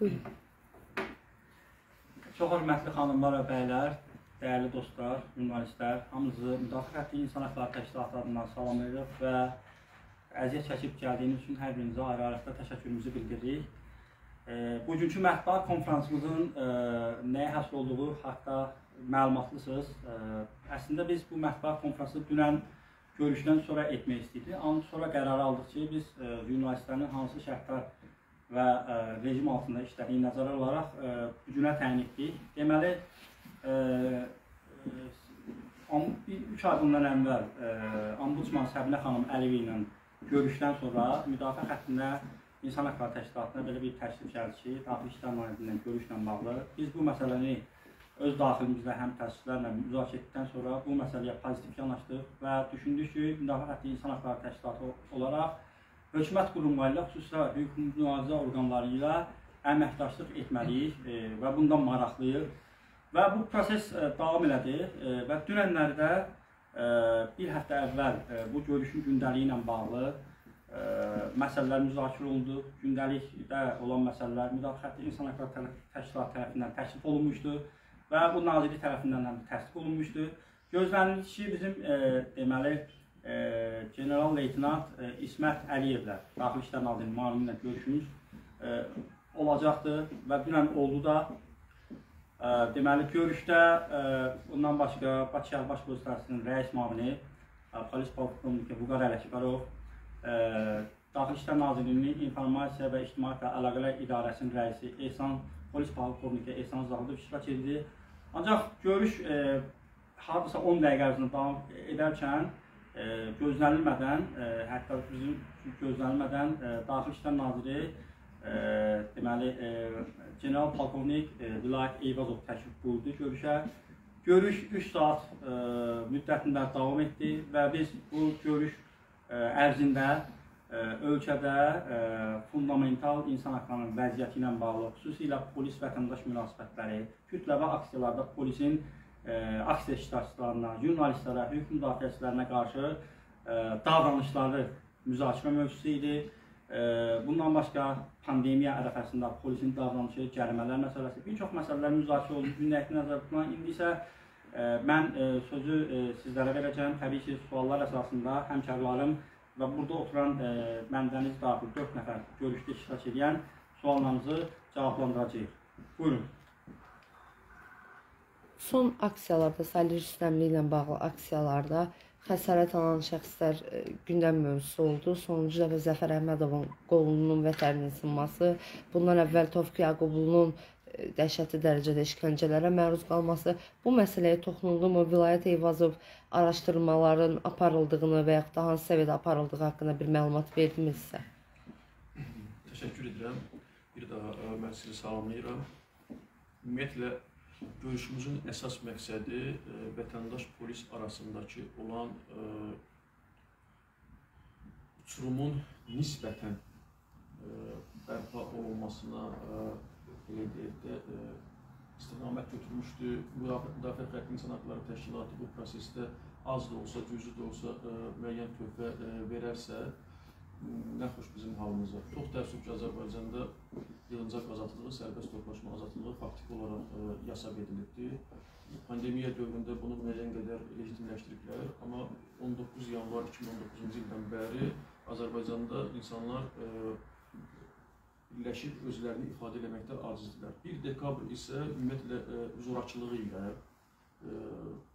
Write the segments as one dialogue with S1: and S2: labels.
S1: Buyurun.
S2: Çox hörmətli xanımlar və bəylər, dəyərli dostlar, jurnalistlər, hamınızı Müdafiə Xətti İnsan Hüquqları Təşkilatı adından salamlayırıq və əziyyət çəkib gəldiyiniz üçün hər birinizə ayrı-ayrılıqda təşəkkürümüzü bildiririk. E, bugünkü mətbuat konfransımızın e, nəyə həsr olduğu haqda məlumatlısınız. E, əslində biz bu mətbuat konfransı dünən görüşdən sonra etmək istəyirdik. Ancaq sonra qərar aldıq ki, biz e, jurnalistlərin hansı şərtlər və ə, e, rejim altında işlədiyi nəzərə alaraq ə, e, bu günə təyin etdik. Deməli, ə, ə, 3 ay bundan əvvəl ə, Ombudsman Səbinə xanım Əliyev ilə görüşdən sonra müdafiə xəttində İnsan Hüquqları Təşkilatına belə bir təklif gəldi ki, Daxili İşlər Nazirliyinin görüşlə bağlı biz bu məsələni öz daxilimizdə həm təəssüslərlə müzakirə etdikdən sonra bu məsələyə pozitiv yanaşdıq və düşündük ki, Müdafiə Xətti İnsan Hüquqları Təşkilatı olaraq hökumət qurumları ilə, xüsusilə hüquq mühafizə orqanları ilə əməkdaşlıq etməliyik e, və bundan maraqlıyıq. Və bu proses e, davam elədi e, və dünənlərdə e, bir həftə əvvəl e, bu görüşün gündəliyi ilə bağlı e, məsələlər müzakirə olundu. Gündəlikdə olan məsələlər Müdafiə Xətti İnsan Hüquqları Təşkilatı tərəfindən təklif olunmuşdu və bu nazirlik tərəfindən də təsdiq olunmuşdu. Gözlənilir ki, bizim e, deməli general leytenant e, İsmət Əliyevlə, Daxili İşlər Nazirinin müavini ilə görüşümüz e, olacaqdır və dünən oldu da. E, deməli, görüşdə e, bundan başqa Bakı şəhər Baş Polislərinin rəis müavini, e, polis polkovniki Vüqar Ələkbarov, e, Daxili İşlər Nazirliyinin İnformasiya və İctimaiyyətlə Əlaqələr İdarəsinin rəisi Ehsan polis polkovniki Ehsan Zahidov iştirak edir. Ancaq görüş e, hardasa 10 dəqiqə ərzində davam edərkən e, gözlənilmədən, e, hətta bizim gözlənilmədən e, Daxili İşlər Naziri e, deməli general polkovnik Vilayət Eyvazov təşrif buyurdu görüşə. Görüş 3 saat müddətində davam etdi və biz bu görüş ərzində ölkədə fundamental insan hüquqlarının vəziyyəti ilə bağlı, xüsusilə polis-vətəndaş münasibətləri, kütləvi aksiyalarda polisin aksiya iştirakçılarına, jurnalistlərə, hüquq müdafiəçilərinə qarşı davranışları müzakirə mövzusu idi. Bundan başqa pandemiya ərəfəsində polisin davranışı, cərimələr məsələsi, bir çox məsələlər müzakirə olundu, gündəlikdə nəzərdə tutulan. İndi isə mən sözü sizlərə verəcəm. Təbii ki, suallar əsasında həmkarlarım və burada oturan məndəniz daxil 4 nəfər görüşdə iştirak edən suallarınızı cavablandıracağıq. Buyurun.
S1: Son aksiyalarda, Salih Rüstəmli ilə bağlı aksiyalarda xəsarət alan şəxslər e, gündəm mövzusu oldu. Sonuncu dəfə Zəfər Əhmədovun qolunun vətəninin sınması, bundan əvvəl Tofiq Yaqubulunun e, dəhşətli dərəcədə işgəncələrə məruz qalması, bu məsələyə toxunuldumu, Vilayət Eyvazov araşdırmaların aparıldığını və yaxud da hansı səviyyədə aparıldığı haqqında bir məlumat verdinizsə?
S3: Təşəkkür edirəm. Bir daha e, mən sizi salamlayıram. Ümumiyyətlə Görüşümüzün əsas məqsədi e, vətəndaş polis arasındakı olan e, uçurumun nisbətən e, bərpa olunmasına belə deyək də istiqamət götürmüşdü. Müdafiə Xətti İnsan Hüquqları Təşkilatı bu prosesdə az da olsa, cüzi də olsa müəyyən töhfə verərsə, nə xoş bizim halımıza. Çox təəssüf ki, Azərbaycanda yığıncaq azadlığı, sərbəst toplaşma azadlığı faktiki olaraq ə, e, yasaq edilibdir. Pandemiya dövründə bunu müəyyən qədər legitimləşdiriblər, amma 19 yanvar 2019-cu ildən bəri Azərbaycanda insanlar ə, e, birləşib özlərini ifadə etməkdə acizdirlər. 1 dekabr isə ümumiyyətlə ə, e, zorakılığı ilə, ə,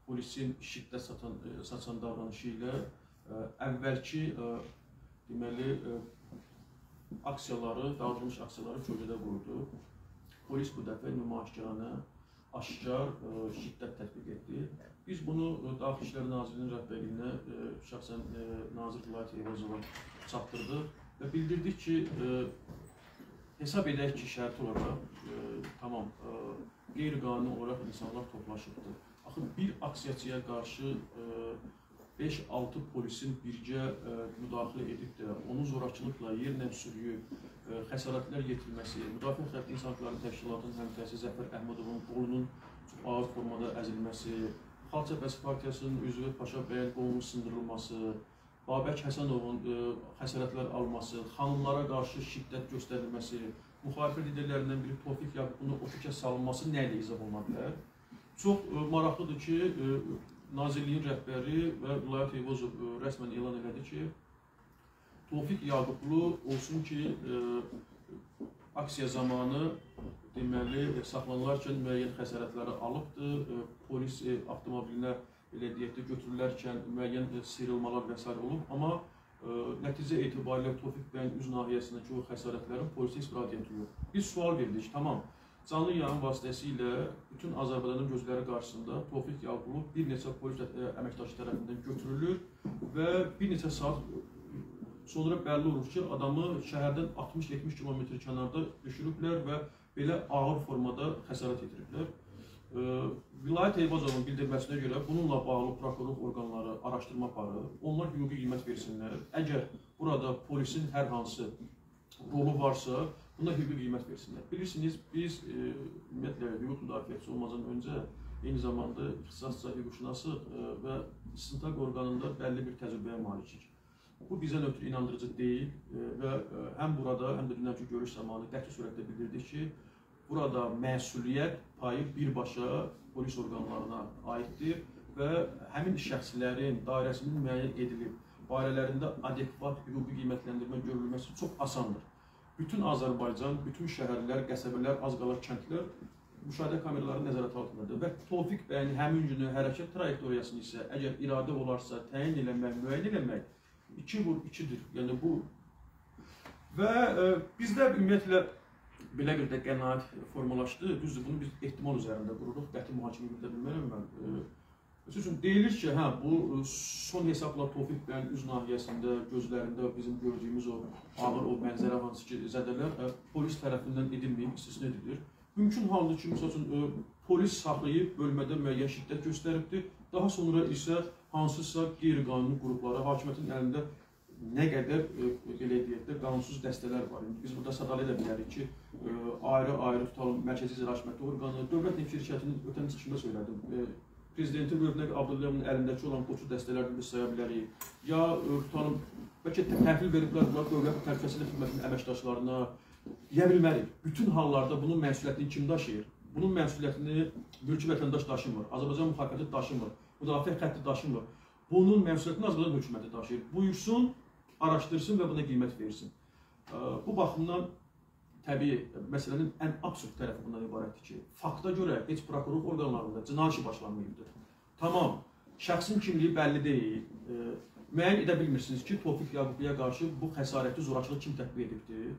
S3: polisin şiddət satan, ə, saçan davranışı ilə ə, əvvəlki ə, deməli ə, aksiyaları, dağıdılmış aksiyaları kölgədə qoydu. Polis bu dəfə nümayişkarana aşkar ə, şiddət tətbiq etdi. Biz bunu ə, Daxili İşlər Nazirliyinin rəhbərliyinə şəxsən Nazir Vilayət Eyvazova çatdırdıq və bildirdik ki, hesab edək ki, şərt olaraq tamam qeyri-qanuni olaraq insanlar toplaşıbdır. Axı bir aksiyaçıya qarşı 5-6 polisin birgə ə, e, müdaxilə edib də onu zorakılıqla yerlə sürüyüb, ə, e, xəsarətlər yetirməsi, Müdafiə Xətti İnsan Hüquqları Təşkilatının həmkəsi Zəfər Əhmədovun qolunun çox ağır formada əzilməsi, Xalq Cəbhəsi Partiyasının üzvü Paşa bəyin qolunun sındırılması, Babək Həsənovun ə, e, xəsarətlər alması, xanımlara qarşı şiddət göstərilməsi, müxalifət liderlərindən biri Tofiq Yaqubun o fikə salınması nə ilə izah oluna bilər? Çox ə, maraqlıdır ki, ə, Nazirliyin rəhbəri və Vilayət Eyvazov ə, rəsmən elan elədi ki, Tofiq Yaqublu olsun ki, ə, aksiya zamanı deməli saxlanılarkən müəyyən xəsarətləri alıbdır. Ə, polis avtomobilinə belə deyək də götürülərkən müəyyən sıyrılmalar və s. olub, amma ə, nəticə etibarilə Tofiq bəyin üz nahiyəsindəki o xəsarətlərin polisə istiradiyyəti yox. Biz sual verdik, tamam. Canlı yayın vasitəsilə bütün Azərbaycanın gözləri qarşısında Tofiq Yaqublu bir neçə polis ə, əməkdaşı tərəfindən götürülür və bir neçə saat sonra bəlli olur ki, adamı şəhərdən 60-70 kilometr kənarda düşürüblər və belə ağır formada xəsarət yetiriblər. E, Vilayət Eyvazovun bildirməsinə görə bununla bağlı prokurorluq orqanları araşdırma aparır. Onlar hüquqi qiymət versinlər. Əgər burada polisin hər hansı rolu varsa, buna hüquqi qiymət versinlər. Bilirsiniz, biz e, ümumiyyətlə hüquq müdafiəçisi olmazdan öncə eyni zamanda ixtisasca hüquqşünaslıq e, və istintaq orqanında bəlli bir təcrübəyə malikik. Bu bizə ötürü inandırıcı deyil e, və e, həm burada, həm də dünənki görüş zamanı qəti surətdə bildirdik ki, burada məsuliyyət payı birbaşa polis orqanlarına aiddir və həmin şəxslərin dairəsinin müəyyən edilib, barələrində adekvat hüquqi qiymətləndirmə görülməsi çox asandır. Bütün Azərbaycan, bütün şəhərlər, qəsəbələr, az qala kəndlər müşahidə kameraları nəzarət altındadır və Tofiq bəyin həmin günü hərəkət trayektoriyasını isə əgər iradə olarsa təyin eləmək, müəyyən eləmək 2 vur 2-dir. Yəni bu və e, bizdə ümumiyyətlə belə bir də qənaət formalaşdı. Düzdür, bunu biz ehtimal üzərində qururuq. Qəti mühakimə bildə bilmərəm mən. E, üçün deyilir ki, hə bu e, son hesabla Tofiq bəyin üz nahiyəsində, gözlərində bizim gördüyümüz o ağır o mənzərə hansı ki, zədələr ə, e, polis tərəfindən edilməyib, istisna edilir. Mümkün haldır ki, məsəl üçün ə, e, polis saxlayıb bölmədə müəyyən şiddət göstəribdir. Daha sonra isə hansısa qeyri-qanuni qruplara, hakimiyyətin əlində nə qədər e, belə deyək də qanunsuz dəstələr var. İndi biz burada sadalaya da bilərik ki, ayrı-ayrı tutalım Mərkəzi İcra Hakimiyyəti orqanı, Dövlət Neft Şirkətinin ötən çıxışında söylədim. E, Prezidentin Rövnəq Abdullahın əlindəki olan qoçu dəstələrdən biz saya bilərik. Ya tutalım bəlkə təhvil veriblər bunlar dövlət təhlükəsizlik xidmətinin əməkdaşlarına. Deyə bilmərik. Bütün hallarda bunun məsuliyyətini kim daşıyır? Bunun məsuliyyətini mülki vətəndaş daşımır, Azərbaycan müxalifəti daşımır müdafiə xətti daşımır. Bunun məsuliyyətini Azərbaycan hökuməti daşıyır. Buyursun, araşdırsın və buna qiymət versin. Bu baxımdan təbii məsələnin ən absurd tərəfi bundan ibarətdir ki, fakta görə heç prokurorluq orqanlarında cinayət işi başlanmayıbdır. Tamam, şəxsin kimliyi bəlli deyil. Müəyyən edə bilmirsiniz ki, Tofiq Yaqubiyə qarşı bu xəsarətli zorakılıq kim tətbiq edibdir?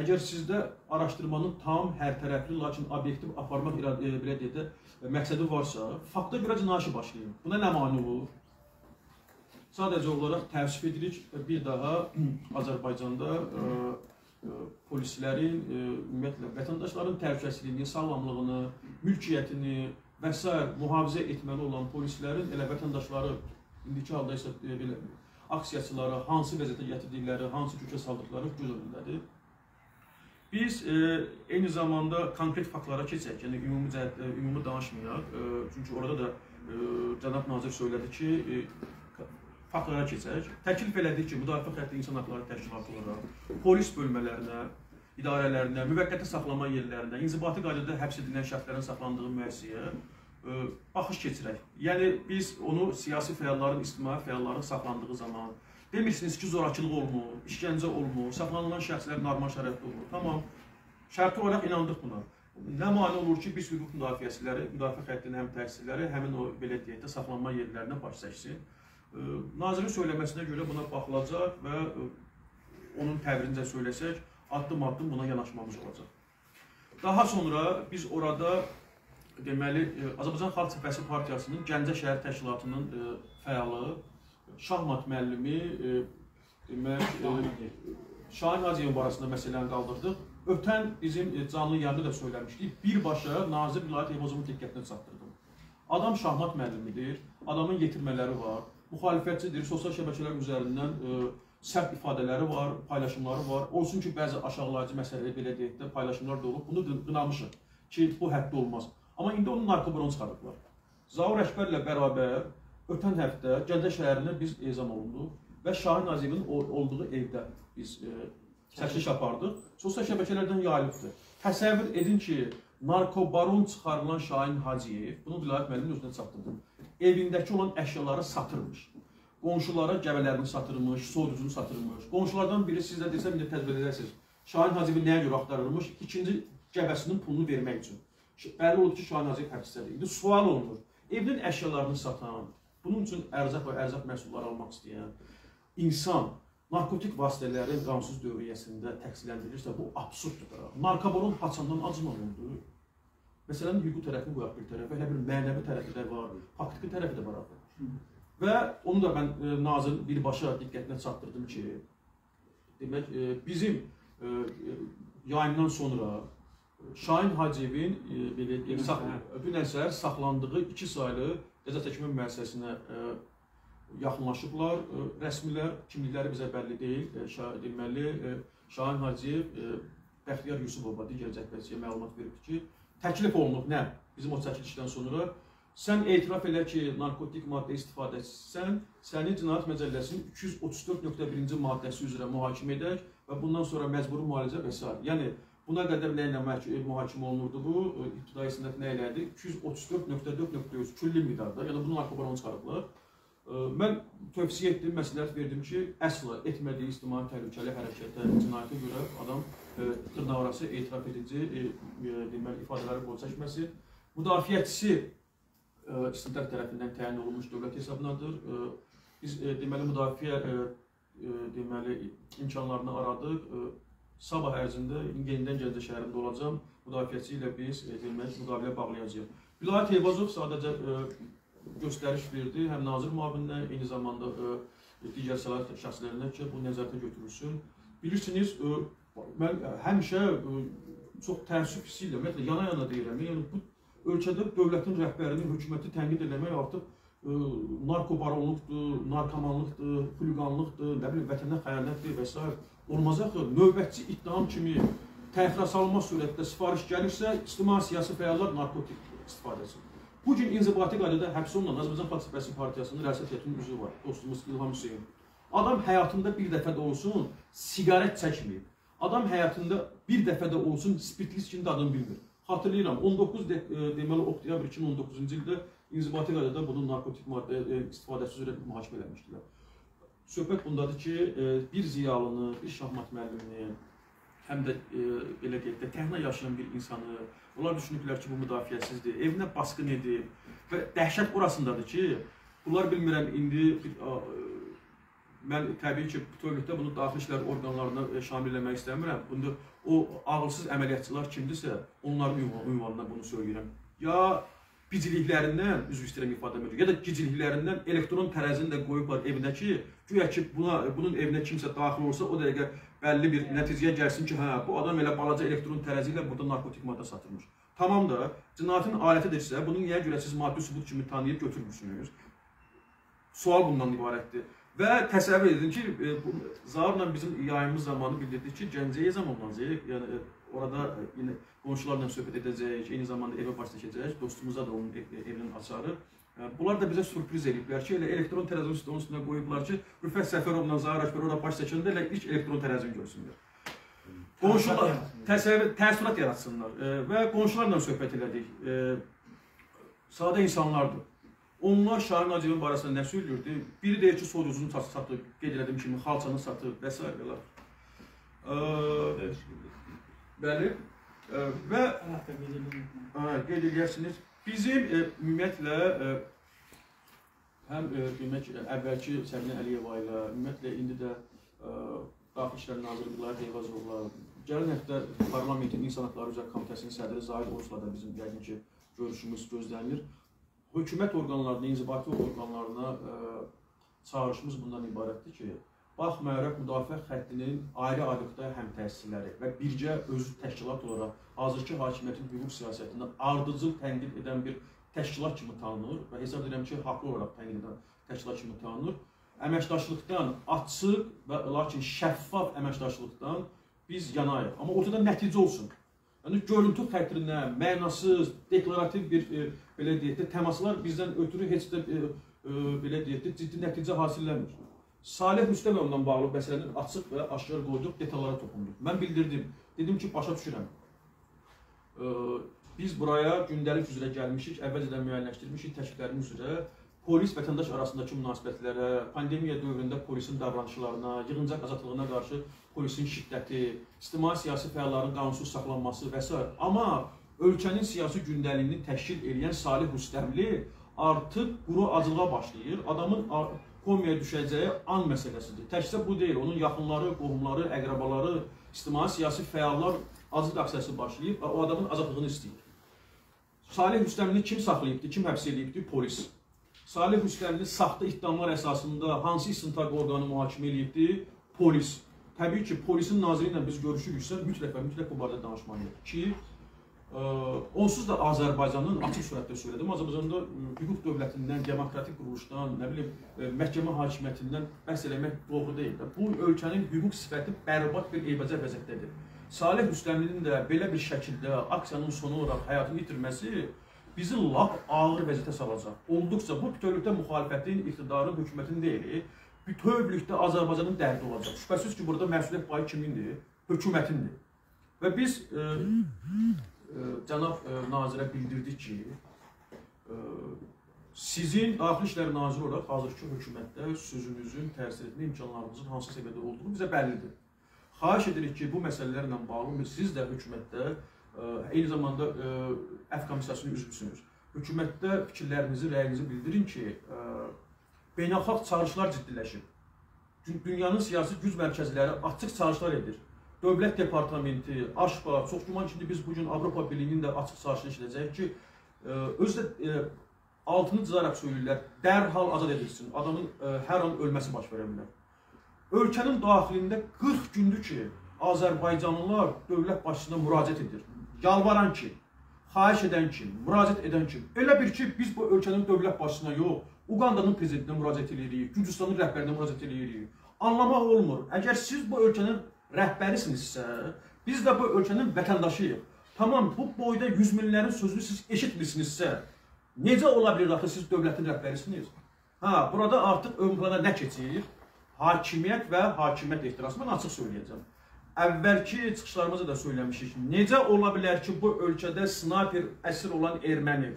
S3: Əgər sizdə araşdırmanın tam, hər tərəfli, lakin obyektiv aparmaq iradə, e, belə deyək də, e, məqsədi varsa, fakta görə cinayət başlayın. Buna nə mane olur? Sadəcə olaraq təvsif edirik bir daha Azərbaycanda e, polislərin, ə, ümumiyyətlə vətəndaşların təhlükəsizliyini, sağlamlığını, mülkiyyətini və s. mühafizə etməli olan polislərin elə vətəndaşları indiki halda isə belə aksiyaçılara hansı vəziyyətə gətirdikləri, hansı kökə saldıqları göz önündədir. Biz e, eyni zamanda konkret faktlara keçək, yəni ümumi cəhətdə ümumi danışmayaq. E, çünki orada da e, cənab nazir söylədi ki, e, faktlara keçək. Təklif elədik ki, Müdafiə Xətti İnsan Hüquqları Təşkilatı olaraq polis bölmələrinə, idarələrinə, müvəqqəti saxlama yerlərinə, inzibati qaydada həbs edilən şəxslərin saxlandığı müəssisəyə e, baxış keçirək. Yəni biz onu siyasi fəalların, ictimai fəalların saxlandığı zaman Demirsiniz ki, zorakılıq olmur, işgəncə olmur, saxlanılan şəxslər normal şəraitdə olur. Tamam, şərti olaraq inandıq buna. Nə mane olur ki, biz hüquq müdafiəçiləri, müdafiə xəttinin həm təsirləri həmin o belə deyək də saxlanma yerlərinə baş çəksin. Nazirin söyləməsinə görə buna baxılacaq və onun təbirincə söyləsək, addım-addım buna yanaşmamız olacaq. Daha sonra biz orada deməli Azərbaycan Xalq Cəbhəsi Partiyasının Gəncə şəhər təşkilatının fəalı şahmat müəllimi e, demək e, Şahin Hacıyev barəsində məsələni qaldırdıq. Ötən bizim e, canlı yayında da söyləmişdik. Birbaşa Nazir Vilayət Eyvazovun diqqətinə çatdırdım. Adam şahmat müəllimidir, adamın yetirmələri var, müxalifətçidir, sosial şəbəkələr üzərindən ə, sərt ifadələri var, paylaşımları var. Olsun ki, bəzi aşağılayıcı məsələ belə deyək də paylaşımlar da olub. Bunu qınamışıq ki, bu həddə olmaz. Amma indi onun narkobaron çıxarıblar. Zaur Əkbərlə bərabər ötən həftə Gəncə şəhərində biz ezam olunduq və Şahin Nazivin olduğu evdə biz e, çəkiliş apardıq. Sosial şəbəkələrdən yayılıbdır. Təsəvvür edin ki, narkobaron çıxarılan Şahin Hacıyev, bunu vilayət müəllimin özünə çatdırdım. Evindəki olan əşyaları satırmış. Qonşulara gəvələrini satırmış, soyuducunu satırmış. Qonşulardan biri sizə desəm, indi təcrübə edərsiniz. Şahin Hacıyev nəyə görə axtarılmış? İkinci gəbəsinin pulunu vermək üçün. Bəlli oldu ki, Şahin Hacıyev həbsdədir. İndi sual olunur. Evinin əşyalarını satan, bunun üçün ərzaq və ərzaq məhsulları almaq istəyən insan narkotik vasitələrin qanunsuz dövriyyəsində təqsirləndirilirsə, bu absurddur. Narkobaron haçandan acımalıdır. Məsələnin hüquqi tərəfini qoyaq bir tərəfə, elə bir mənəvi tərəfi də var, faktiki tərəfi də var axı. Və onu da mən e, nazirin birbaşa diqqətinə çatdırdım ki, demək e, bizim e, e yayından sonra Şahin Hacıyevin e, belə deyək, sax, dünən səhər saxlandığı 2 saylı cəza çəkmə müəssisəsinə e, yaxınlaşıblar. E, rəsmilər kimlikləri bizə bəlli deyil. E, şah, deməli e, Şahin Hacıyev e, Bəxtiyar Yusubova digər cəhbəsiyə məlumat verib ki, təklif olunub nə? Bizim o çəkilişdən sonra sən etiraf elə ki, narkotik maddə istifadəçisən, səni Cinayət Məcəlləsinin 234.1-ci maddəsi üzrə mühakimə edək və bundan sonra məcburi müalicə və s. Yəni buna qədər nə ilə mühakimə olunurdu bu? İbtidai sənəd nə elədi? 234.4.3 külli miqdarda, yəni bunu narkobaron çıxarıblar. Mən tövsiyə etdim, məsləhət verdim ki, əsla etmədiyi ictimai təhlükəli hərəkətə, cinayətə görə adam dırnaqarası etiraf edici, deməli ifadələri qol çəkməsin. Müdafiəçisi istintaq tərəfindən təyin olunmuş dövlət hesabınadır. Biz deməli müdafiə deməli imkanlarını aradıq. Sabah ərzində yenidən Gəncə şəhərində olacam. Müdafiəçi ilə biz deməli müqavilə bağlayacağıq. Vilayət Eyvazov sadəcə göstəriş verdi həm nazir müavininə, eyni zamanda digər səlahiyyət şəxslərinə ki, bu nəzərdə götürülsün. Bilirsiniz, mən həmişə çox təəssüf hissi ilə, ümumiyyətlə yana-yana deyirəm. Yəni bu ölkədə dövlətin rəhbərini, hökuməti tənqid eləmək artıq ə, e, narkobaronluqdur, narkomanlıqdır, xuliqanlıqdır, nə bilim vətənə xəyanətdir və s. olmaz axı. Növbətçi ittiham kimi təxirə salınma surətdə sifariş gəlirsə, ictimai siyasi fəallar narkotik istifadəsi. Bu gün inzibati qaydada həbs olunan Azərbaycan Xalq Cəbhəsi Partiyasının rəsət heyətinin üzvü var, dostumuz İlham Hüseyn. Adam həyatında bir dəfə də olsun siqaret çəkməyib. Adam həyatında bir dəfə də olsun spirtli içkinin dadını bilmir. Xatırlayıram, 19 de, e, deməli oktyabr 2019-cu ildə inzibati qaydada bunun narkotik maddə e, istifadəsi üzrə mühakimə eləmişdilər. Söhbət bundadır ki, e, bir ziyalını, bir şahmat müəllimini, həm də e, belə deyək də təhna yaşayan bir insanı, onlar düşünüblər ki, bu müdafiəsizdir, evinə basqın edib və dəhşət orasındadır ki, bunlar bilmirəm indi bir, a, mən təbii ki, bütövlükdə bunu daxili işlər orqanlarına e, şamil eləmək istəmirəm. Bunda o ağılsız əməliyyatçılar kimdirsə, onların ünvanına bunu söyləyirəm. Ya biciliklərindən, üzv istəyirəm ifadə mövcud, ya da giciliklərindən elektron tərəzini də qoyublar evinə ki, güya ki, buna, bunun evinə kimsə daxil olsa, o dəqiqə bəlli bir nəticəyə gəlsin ki, hə, bu adam elə balaca elektron tərəzi ilə burada narkotik maddə satırmış. Tamam da, cinayətin alətidirsə, bunu niyə görə siz maddi sübut kimi tanıyıb götürmürsünüz? Sual bundan ibarətdir. Və təsəvvür edin ki, e, bu Zaurla bizim yayımız zamanı bildirdik ki, Gəncəyə zamanlanacaq. Yəni e, orada e, yenə qonşularla söhbət edəcəyik, eyni zamanda evə baş çəkəcəyik. Dostumuza da onun evinin açarı. Bunlar da bizə sürpriz ediblər ki, elə elektron tərəzinin üstünə, üstünə qoyublar ki, Rüfət Səfərovla Zahir Akbar orada baş çəkəndə elə ilk elektron tərəzini görsünlər. Qonşular təsəvvür, təəssürat yaratsınlar və qonşularla söhbət elədik. Sadə insanlardır. Onlar Şahin Hacıyevin barəsində nə söylürdü? Biri deyir ki, soyuducunu satıb, qeyd elədim kimi, xalçanı satıb və s. belə. Bəli. Və qeyd edirsiniz. Bizim e, ümumiyyətlə e, həm e, demək əvvəlki Səminə Əliyeva ilə, ümumiyyətlə indi də Daxili İşlər Naziri Vilayət Eyvazovla, gələn həftə Parlamentin İnsan Haqları üzrə Komitəsinin sədri Zahid Oruçla da bizim yəqin ki, görüşümüz gözlənilir hökumət orqanlarına, inzibati orqanlarına e, çağırışımız bundan ibarətdir ki, baxmayaraq müdafiə xəttinin ayrı-ayrılıqda həm təsirləri və birgə özü təşkilat olaraq hazırki hakimiyyətin hüquq siyasətində ardıcıl tənqid edən bir təşkilat kimi tanınır və hesab edirəm ki, haqlı olaraq tənqid edən təşkilat kimi tanınır. Əməkdaşlıqdan açıq və lakin şəffaf əməkdaşlıqdan biz yanayıq. Amma ortada nəticə olsun. Yəni görüntü xətrinə, mənasız, deklarativ bir e, belə deyək də təmaslar bizdən ötürü heç də e, e, belə deyək də ciddi nəticə hasilləmir. Salih Rüstəmovla bağlı məsələnin açıq və aşkar qoyduq, detallara toxunduq. Mən bildirdim. Dedim ki, başa düşürəm. Ee, biz buraya gündəlik üzrə gəlmişik, əvvəlcədən müəyyənləşdirmişik təkliflərimiz üzrə polis vətəndaş arasındakı münasibətlərə, pandemiya dövründə polisin davranışlarına, yığıncaq azadlığına qarşı polisin şiddəti, ictimai siyasi fəalların qanunsuz saxlanması və s. Amma ölkənin siyasi gündəliyini təşkil edən Salih Rüstəmli artıq quru acılığa başlayır. Adamın komiyaya düşəcəyi an məsələsidir. Təkcə bu deyil, onun yaxınları, qohumları, əqrabaları, ictimai siyasi fəallar acılıq aksiyası başlayıb və o adamın azadlığını istəyir. Salih Rüstəmini kim saxlayıbdı, kim həbs edibdi? Polis. Salih Rüstəmini saxta iddiamlar əsasında hansı istintaq orqanı mühakimə edibdi? Polis. Təbii ki, polisin naziri ilə biz görüşürüksə, mütləq və mütləq bu barədə danışmalıyıq ki, ə, onsuz da Azərbaycanın açıq surətdə söylədim, Azərbaycanda ə, hüquq dövlətindən, demokratik quruluşdan, nə bilim, ə, məhkəmə hakimiyyətindən bəhs eləmək doğru deyil. Bu ölkənin hüquq sifəti bərbad bir eybəcər vəziyyətdədir. Salih Rüstəmlinin də belə bir şəkildə aksiyanın sonu olaraq həyatını itirməsi bizi lap ağır vəziyyətə salacaq. Olduqca bu bütövlükdə müxalifətin, iqtidarın, hökumətin deyil, bütövlükdə Azərbaycanın dərdi olacaq. Şübhəsiz ki, burada məsuliyyət payı kimindir? Hökumətindir. Və biz e, e, cənab e, nazirə bildirdik ki, e, sizin Daxili İşlər Naziri olaraq hazırki hökumətdə sözünüzün, təsir etmə imkanlarınızın hansı səviyyədə olduğunu bizə bəllidir. Xahiş edirik ki, bu məsələlərlə bağlı siz də hökumətdə eyni zamanda Əf komissiyasının üzvüsünüz. Hökumətdə fikirlərinizi, rəyinizi bildirin ki, ə, beynəlxalq çağırışlar ciddiləşib. Dünyanın siyasi güc mərkəzləri açıq çağırışlar edir. Dövlət Departamenti, Aşqa, çox güman ki, biz bu gün Avropa Birliyinin də açıq çağırışını eşidəcəyik ki, ə, özü də altını cızaraq söyləyirlər, dərhal azad edilsin. Adamın ə, hər an ölməsi baş verə bilər. Ölkənin daxilində 40 gündür ki, Azərbaycanlılar dövlət başçısına müraciət edir. Yalvaran ki, xahiş edən ki, müraciət edən ki, elə bir ki, biz bu ölkənin dövlət başçısına yox, Uqandanın prezidentinə müraciət edirik, Gürcüstanın rəhbərinə müraciət edirik. Anlamaq olmur. Əgər siz bu ölkənin rəhbərisinizsə, biz də bu ölkənin vətəndaşıyıq. Tamam, bu boyda yüz minlərin sözünü siz eşitmirsinizsə, necə ola bilər axı siz dövlətin rəhbərisiniz? Ha, burada artıq ön plana nə keçir? hakimiyyət və hakimiyyət ehtirasını mən açıq söyləyəcəm. Əvvəlki çıxışlarımızda da söyləmişik. Necə ola bilər ki, bu ölkədə snayper əsir olan erməni,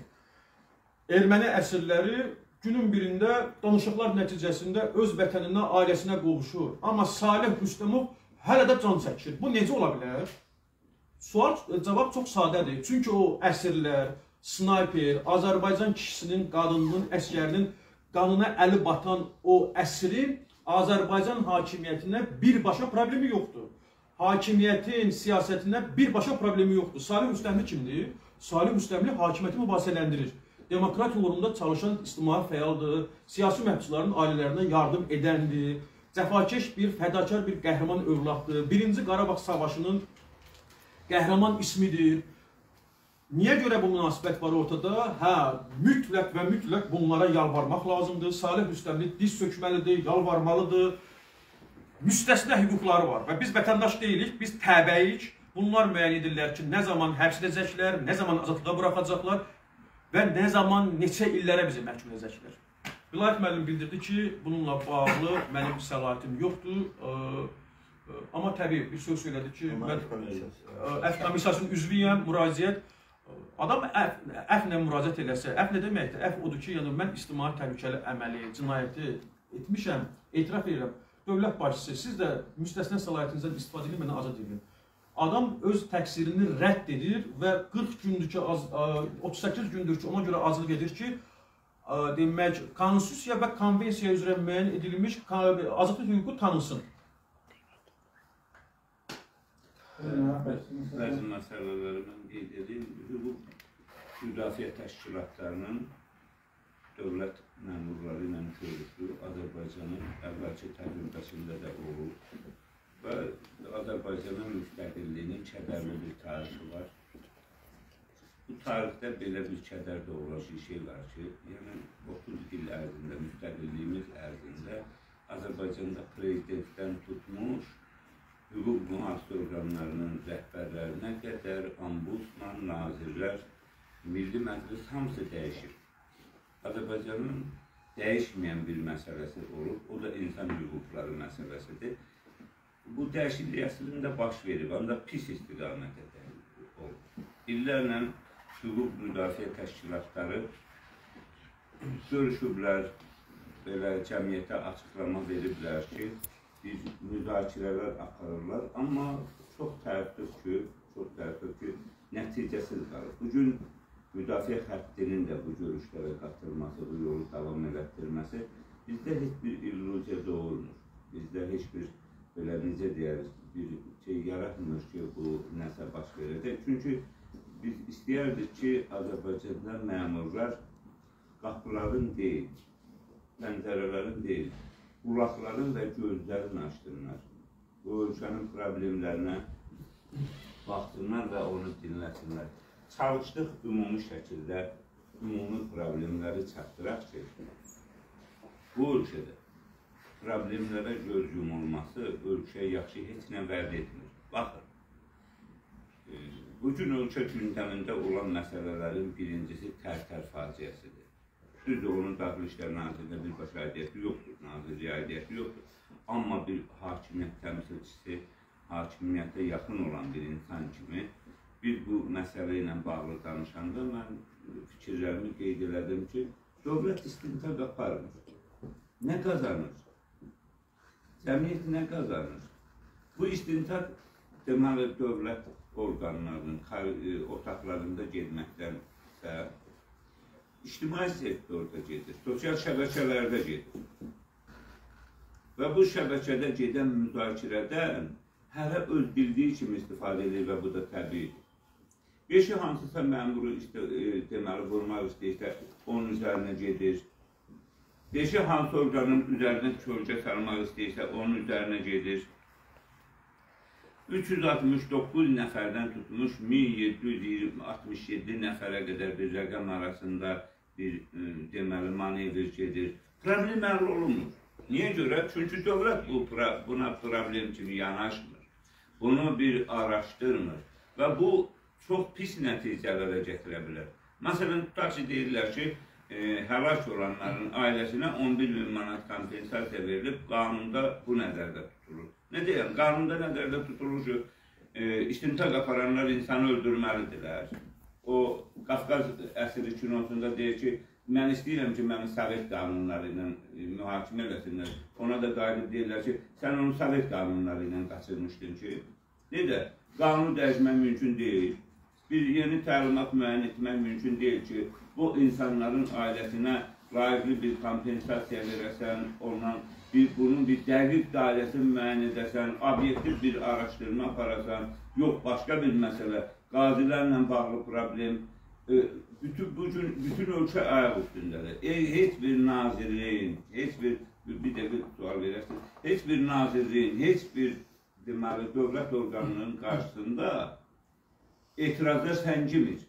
S3: erməni əsirləri günün birində danışıqlar nəticəsində öz vətəninə, ailəsinə qovuşur. Amma Salih Rüstəmov hələ də can çəkir. Bu necə ola bilər? Sual, cavab çox sadədir. Çünki o əsirlər, snayper, Azərbaycan kişisinin, qadınının, əskərinin qanına əli batan o əsrin Azərbaycan hakimiyyətinə birbaşa problemi yoxdur. Hakimiyyətin, siyasətinə birbaşa problemi yoxdur. Salih Rüstəmli kimdir? Salih Rüstəmli hakimiyyəti mübahisələndirir. Demokratiya uğrunda çalışan ictimai fəaldır, siyasi məhbusların ailələrinə yardım edəndir, cəfakeş bir, fədakar bir qəhrəman övladdır. Birinci Qarabağ savaşının qəhrəman ismidir. Niyə görə bu münasibət var ortada? Hə, mütləq və mütləq bunlara yalvarmaq lazımdır. Salih Rüstəmli diz sökməlidir, yalvarmalıdır. Müstəsna hüquqları var və biz vətəndaş deyilik, biz təbəyik. Bunlar müəyyən edirlər ki, nə zaman həbs edəcəklər, nə zaman azadlığa buraxacaqlar və nə zaman neçə illərə bizi məhkum edəcəklər. Vilayət müəllim bildirdi ki, bununla bağlı mənim səlahiyyətim yoxdur. Amma təbii bir söz söylədi ki, mən Əf komissiyasının üzvüyəm, müraciət Adam əf, əflə müraciət eləsə, əf nə deməkdir? Əf odur ki, yəni mən ictimai təhlükəli əməli, cinayəti etmişəm, etiraf edirəm. Dövlət başçısı, siz də müstəsna səlahiyyətinizdən istifadə edin, mənə azad edin. Adam öz təqsirini rədd edir və 40 gündür ki, az, 38 gündür ki, ona görə azlıq edir ki, demək, konstitusiya və konvensiya üzrə müəyyən edilmiş azadlıq hüququ tanınsın.
S4: Bəzi məsələləri mən qeyd edeyim. Hüquq müdafiə təşkilatlarının dövlət məmurları ilə görüşü Azərbaycanın əvvəlki təcrübəsində də olub və Azərbaycanın müstəqilliyinin kədərli bir tarixi var. Bu tarixdə belə bir kədər doğuran bir şey var ki, yəni 30 il ərzində, müstəqilliyimiz ərzində Azərbaycanda prezidentdən tutmuş, hüquq mühafizə orqanlarının rəhbərlərinə qədər ombudsman, nazirlər, Milli Məclis hamısı dəyişir. Azərbaycanın dəyişməyən bir məsələsi olub. O da insan hüquqları məsələsidir. Bu dəyişiklik əslində baş verib, ancaq pis istiqamətə olub. İllərlə hüquq müdafiə təşkilatları görüşüblər, belə cəmiyyətə açıqlama veriblər ki, bir müzakirələr aparırlar, amma çox təəssüf ki, çox təəssüf ki, nəticəsiz qalıb. Bu gün müdafiə xəttinin də bu görüşlərə qatılması, bu yolu davam elətdirməsi bizdə heç bir illüziya doğurmur. Bizdə heç bir belə necə deyərik, bir şey yaratmır ki, bu nəsə baş verəcək. Çünki biz istəyərdik ki, Azərbaycanda məmurlar qapıların deyil, pəncərələrin deyil, qulaqların və gözlərin açdırırlar. Bu ölkənin problemlərinə baxsınlar və onu dinləsinlər. Çalışdıq ümumi şəkildə ümumi problemləri çatdıraq ki, bu ölkədə problemlərə göz yumulması ölkəyə yaxşı heç nə vəd etmir. Baxın, e, bugün ölkə gündəmində olan məsələlərin birincisi Tərtər faciəsidir. Düzdür, onun Daxili İşlər Nazirliyində birbaşa aidiyyəti yoxdur, nazirliyə aidiyyəti yoxdur. Amma bir hakimiyyət təmsilçisi, hakimiyyətə yaxın olan bir insan kimi biz bu məsələ ilə bağlı danışanda mən fikirlərimi qeyd elədim ki, dövlət istintaq aparmır. Nə qazanır? Cəmiyyət nə qazanır? Bu istintaq deməli dövlət orqanlarının e, otaqlarında getməkdən və ictimai sektorda gedir, sosial şəbəkələrdə gedir. Və bu şəbəkədə gedən müzakirədən hərə öz bildiyi kimi istifadə edir və bu da təbiidir. Beşi hansısa məmuru işte, e, deməli vurmaq istəyirsə, onun üzərinə gedir. Beşi hansı orqanın üzərinə kölgə salmaq istəyirsə, onun üzərinə gedir. 369 nəfərdən tutmuş 1767 nəfərə qədər bir rəqəm arasında bir e, deməli manevr gedir. Problem həll olunmur. Niyə görə? Çünki dövlət bu buna problem kimi yanaşmır. Bunu bir araşdırmır və bu çox pis nəticələrə gətirə bilər. Məsələn, tutaq ki, deyirlər ki, e, həlak olanların ailəsinə 11 min manat kompensasiya verilib, qanunda bu nəzərdə tutulur. Nə deyəm, qanunda nəzərdə tutulur ki, e, istintaq aparanlar insanı öldürməlidirlər o Qafqaz əsri kinosunda deyir ki, mən istəyirəm ki, məni Sovet qanunları ilə e, mühakimə eləsinlər. Ona da qayıdıb deyirlər ki, sən onu Sovet qanunları ilə qaçırmışdın ki, necə? Qanunu dəyişmək mümkün deyil. Bir yeni təlimat müəyyən etmək mümkün deyil ki, bu insanların ailəsinə layiqli bir kompensasiya verəsən, ondan bir, bunun bir dəqiq dairəsini müəyyən edəsən, obyektiv bir araşdırma aparasan, yox, başqa bir məsələ qazilərlə bağlı problem, e, bütün bu gün bütün ölkə ayaq üstündədir. E, heç bir nazirliyin, heç bir bir dəqiqə sual verərsiniz. Heç bir nazirliyin, heç bir deməli dövlət orqanının qarşısında etirazlar səngimir.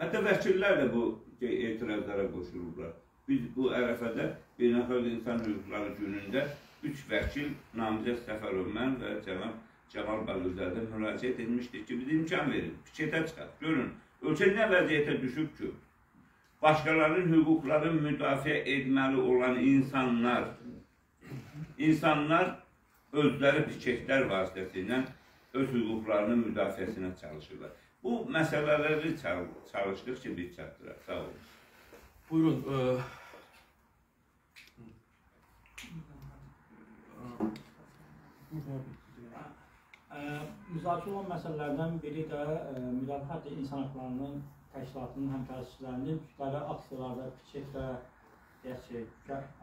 S4: Hətta vəkillər də bu etirazlara qoşulurlar. Biz bu ərəfədə Beynəlxalq İnsan Hüquqları günündə üç vəkil Namizəd Səfərov, mən və cənab Cəmal Bəlluzədə müraciət etmişdik ki, biz imkan verin, fikirdə çıxaq. Görün, ölkə nə vəziyyətə düşüb ki, başqalarının hüquqlarını müdafiə etməli olan insanlar, insanlar özləri piketlər vasitəsilə öz hüquqlarının müdafiəsinə çalışırlar. Bu məsələləri çalışdıq ki, biz çatdıraq. Sağ olun.
S3: Buyurun. E
S2: Müzakirə olan məsələlərdən biri də Müdafiə İnsan Hüquqlarının Təşkilatının həmkarçılarının kütləvi aksiyalarda, kiçik və deyək ki,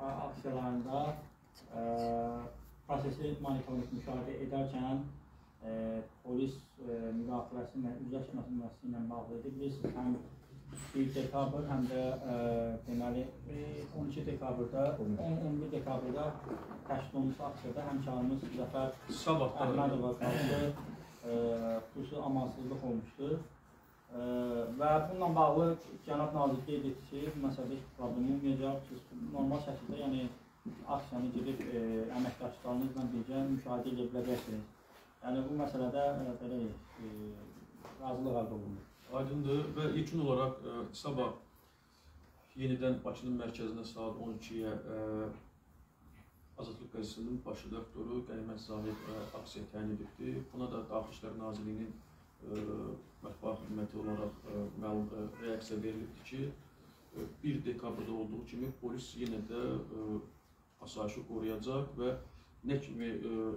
S2: aksiyalarında ə, prosesi monitorinq müşahidə edərkən ə, polis ə, müdaxiləsi və üzləşməsi müəssisəsi ilə bağlı idi. Bilirsiniz, həm 1 dekabr, həm də ə, deməli 12 dekabrda, 11 dekabrda təşkil olunmuş aksiyada həmkarımız Zəfər Əhmədova qarşı xüsusi amansızlıq olmuşdur. Ə, və bununla bağlı cənab nazir qeyd etdi ki, məsələdə heç problem olmayacaq. Normal şəkildə, yəni aksiyanı gedib ə, əməkdaşlarınızla birgə müşahidə edə biləcəksiniz. Yəni bu məsələdə ə, belə ə, razılıq əldə olunur.
S3: Aydındır və ilkin olaraq ə, sabah yenidən Bakının mərkəzinə saat 12-yə ə, Azadlıq qəzetinin baş redaktoru Qənimət Zahid aksiya təyin edibdir. Buna da Daxili İşlər Nazirliyinin mətbuat xidməti olaraq ə, məlum ə, reaksiya verilibdir ki, ə, 1 dekabrda olduğu kimi polis yenə də asayişi qoruyacaq və nə kimi ə,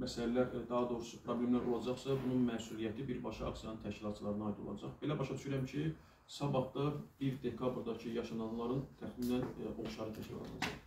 S3: məsələlər, ə, daha doğrusu problemlər olacaqsa, bunun məsuliyyəti birbaşa aksiyanın təşkilatçılarına aid olacaq. Belə başa düşürəm ki, sabahda 1 dekabrdakı yaşananların təxminən ə, oxşarı təşkil olunacaq.